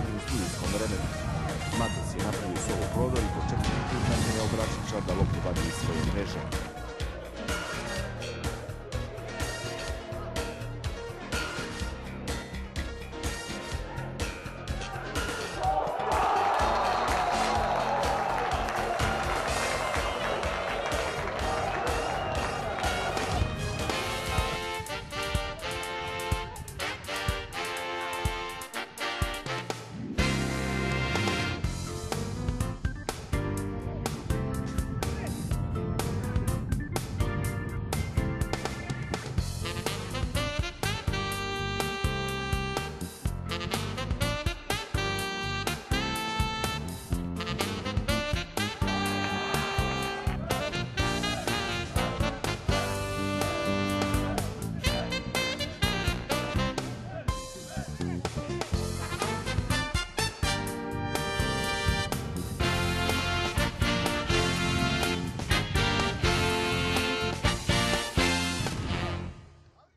ostane u studijskom vremenu. Matos je napravio solo prodor i početnik Kirtan je obračića da loptu vadi iz svoje mreže.